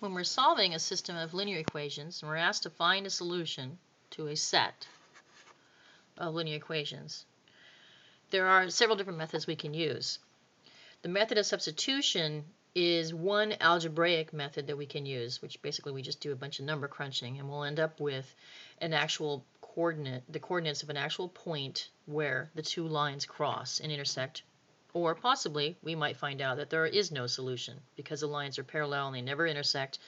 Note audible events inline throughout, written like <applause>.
when we're solving a system of linear equations and we're asked to find a solution to a set of linear equations, there are several different methods we can use. The method of substitution is one algebraic method that we can use, which basically we just do a bunch of number crunching and we'll end up with an actual coordinate, the coordinates of an actual point where the two lines cross and intersect or possibly we might find out that there is no solution because the lines are parallel and they never intersect.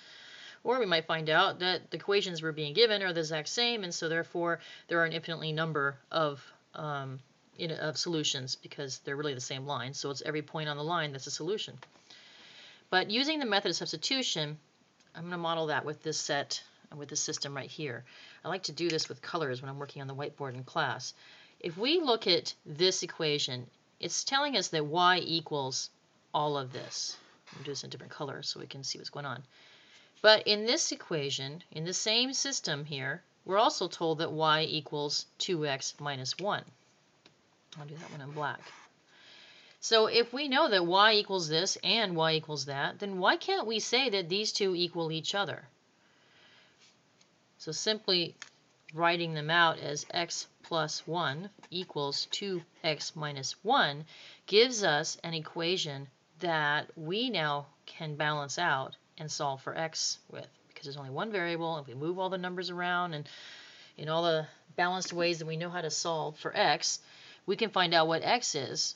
Or we might find out that the equations we're being given are the exact same and so therefore there are an infinitely number of um, in, of solutions because they're really the same line. So it's every point on the line that's a solution. But using the method of substitution, I'm going to model that with this set, with this system right here. I like to do this with colors when I'm working on the whiteboard in class. If we look at this equation, it's telling us that y equals all of this. I'm do this in different colors so we can see what's going on. But in this equation, in the same system here, we're also told that y equals 2x minus 1. I'll do that one in black. So if we know that y equals this and y equals that, then why can't we say that these two equal each other? So simply writing them out as x plus 1 equals 2x minus 1 gives us an equation that we now can balance out and solve for x with because there's only one variable if we move all the numbers around and in all the balanced ways that we know how to solve for x we can find out what x is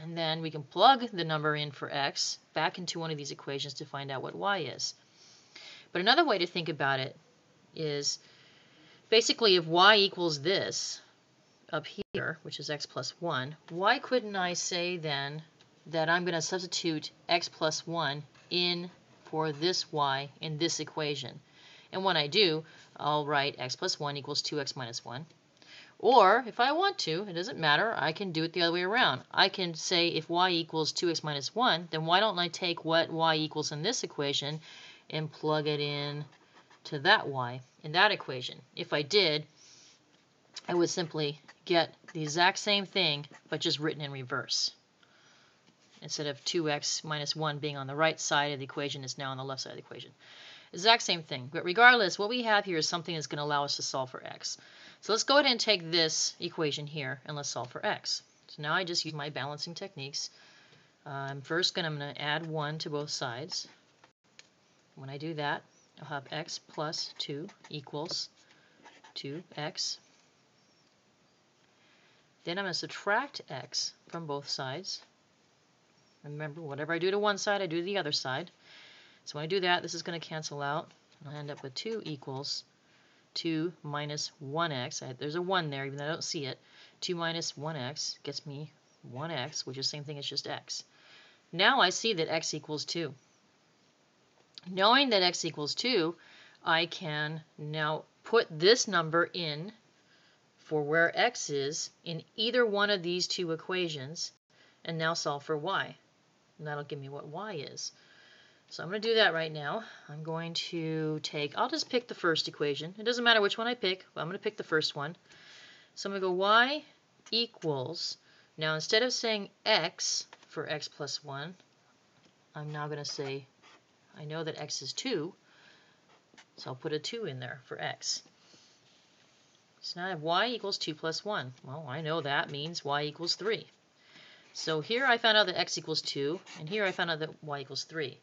and then we can plug the number in for x back into one of these equations to find out what y is. But another way to think about it is basically if y equals this up here, which is x plus 1, why couldn't I say then that I'm going to substitute x plus 1 in for this y in this equation? And when I do, I'll write x plus 1 equals 2x minus 1. Or if I want to, it doesn't matter, I can do it the other way around. I can say if y equals 2x minus 1, then why don't I take what y equals in this equation and plug it in to that y in that equation. If I did, I would simply get the exact same thing, but just written in reverse. Instead of 2x minus 1 being on the right side of the equation, it's now on the left side of the equation. Exact same thing. But regardless, what we have here is something that's going to allow us to solve for x. So let's go ahead and take this equation here and let's solve for x. So now I just use my balancing techniques. Uh, I'm first going to add 1 to both sides. When I do that, I'll have x plus 2 equals 2x. Then I'm going to subtract x from both sides. Remember, whatever I do to one side, I do to the other side. So when I do that, this is going to cancel out. I'll end up with 2 equals 2 minus 1x. I, there's a 1 there, even though I don't see it. 2 minus 1x gets me 1x, which is the same thing as just x. Now I see that x equals 2. Knowing that x equals 2, I can now put this number in for where x is in either one of these two equations and now solve for y. And that'll give me what y is. So I'm going to do that right now. I'm going to take, I'll just pick the first equation. It doesn't matter which one I pick, but I'm going to pick the first one. So I'm going to go y equals, now instead of saying x for x plus 1, I'm now going to say I know that x is 2, so I'll put a 2 in there for x. So now I have y equals 2 plus 1. Well, I know that means y equals 3. So here I found out that x equals 2, and here I found out that y equals 3.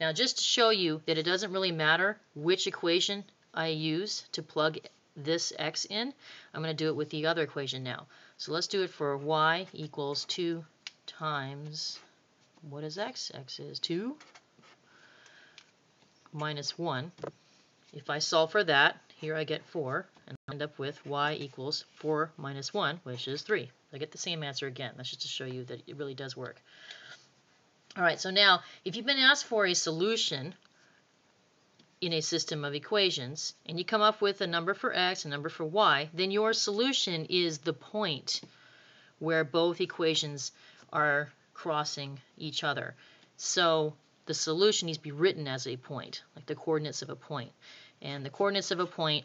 Now just to show you that it doesn't really matter which equation I use to plug this x in, I'm going to do it with the other equation now. So let's do it for y equals 2 times, what is x? x is 2 minus 1. If I solve for that, here I get 4, and I end up with y equals 4 minus 1, which is 3. I get the same answer again. That's just to show you that it really does work. All right, so now if you've been asked for a solution in a system of equations, and you come up with a number for x, a number for y, then your solution is the point where both equations are crossing each other. So the solution needs to be written as a point, like the coordinates of a point. And the coordinates of a point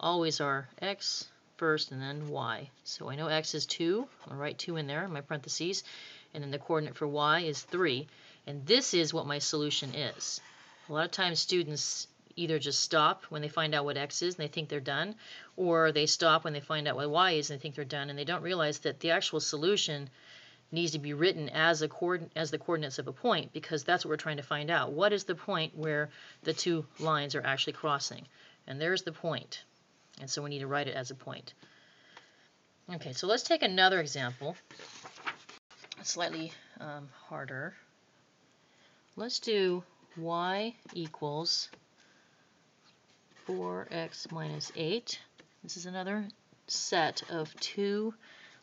always are x first and then y. So I know x is 2. I'll write 2 in there in my parentheses. And then the coordinate for y is 3. And this is what my solution is. A lot of times students either just stop when they find out what x is and they think they're done, or they stop when they find out what y is and they think they're done, and they don't realize that the actual solution needs to be written as a as the coordinates of a point because that's what we're trying to find out. What is the point where the two lines are actually crossing? And there's the point. And so we need to write it as a point. Okay, so let's take another example. Slightly um, harder. Let's do y equals 4x minus 8. This is another set of two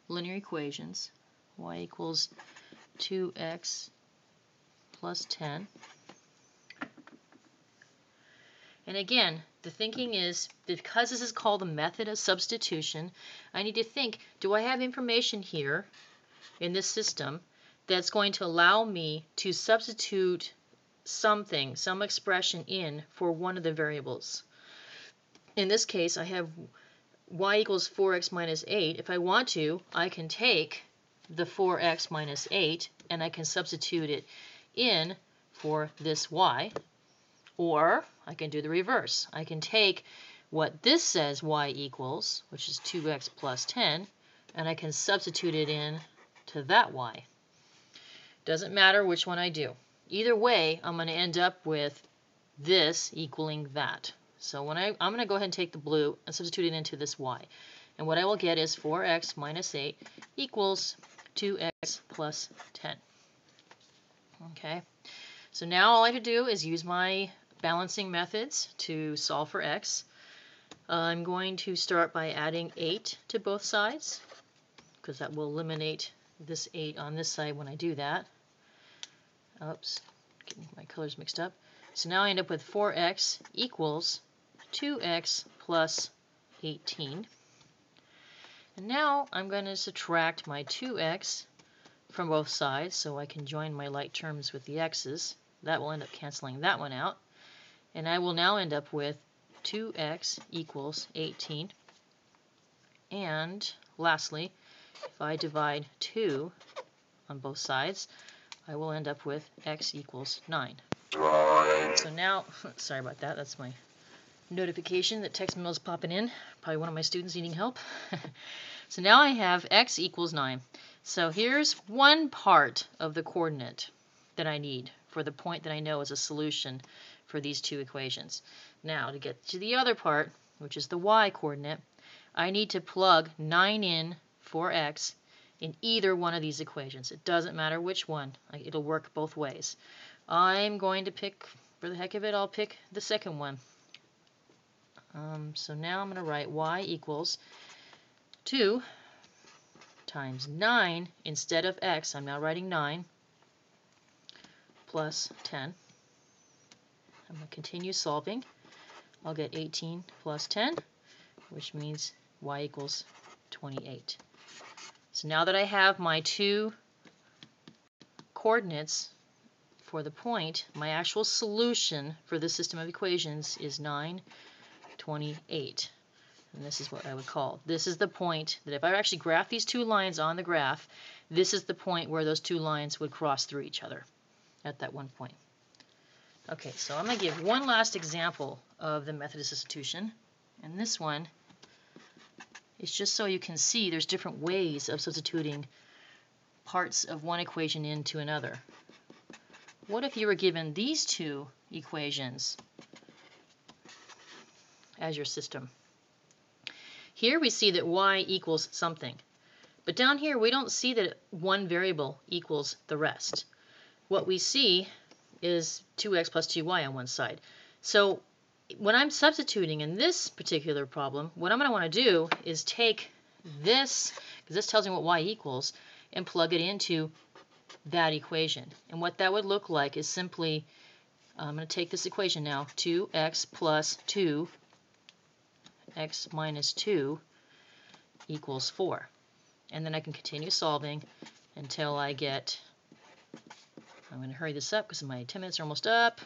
linear equations. Y equals 2x plus 10. And again, the thinking is because this is called the method of substitution, I need to think, do I have information here in this system that's going to allow me to substitute something, some expression in for one of the variables? In this case, I have y equals 4x minus 8. If I want to, I can take the 4x minus 8 and I can substitute it in for this y. Or I can do the reverse. I can take what this says y equals, which is 2x plus 10, and I can substitute it in to that y. Doesn't matter which one I do. Either way, I'm going to end up with this equaling that. So when I, I'm going to go ahead and take the blue and substitute it into this y. And what I will get is 4x minus 8 equals 2x plus 10. Okay, so now all I have to do is use my balancing methods to solve for x. Uh, I'm going to start by adding 8 to both sides because that will eliminate this 8 on this side when I do that. Oops, getting my colors mixed up. So now I end up with 4x equals 2x plus 18. And now I'm going to subtract my 2x from both sides so I can join my like terms with the x's. That will end up canceling that one out. And I will now end up with 2x equals 18. And lastly, if I divide 2 on both sides, I will end up with x equals 9. So now, <laughs> sorry about that, that's my notification that text mail is popping in. Probably one of my students needing help. <laughs> so now I have x equals 9. So here's one part of the coordinate that I need for the point that I know is a solution for these two equations. Now, to get to the other part, which is the y coordinate, I need to plug 9 in for x in either one of these equations. It doesn't matter which one. It'll work both ways. I'm going to pick, for the heck of it, I'll pick the second one. Um, so now I'm going to write y equals 2 times 9 instead of x. I'm now writing 9 plus 10. I'm going to continue solving. I'll get 18 plus 10, which means y equals 28. So now that I have my two coordinates for the point, my actual solution for this system of equations is 9, 28. And this is what I would call. This is the point that if I actually graph these two lines on the graph, this is the point where those two lines would cross through each other at that one point. Okay, so I'm going to give one last example of the method of substitution. And this one is just so you can see there's different ways of substituting parts of one equation into another. What if you were given these two equations as your system? Here we see that y equals something. But down here we don't see that one variable equals the rest. What we see is 2x plus 2y on one side. So when I'm substituting in this particular problem, what I'm going to want to do is take this, because this tells me what y equals, and plug it into that equation. And what that would look like is simply, I'm going to take this equation now, 2x plus 2, x minus 2 equals 4. And then I can continue solving until I get I'm going to hurry this up because my 10 minutes are almost up.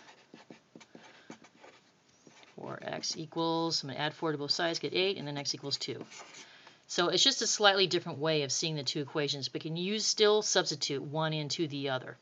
4x equals, I'm going to add 4 to both sides, get 8, and then x equals 2. So it's just a slightly different way of seeing the two equations, but can you still substitute one into the other?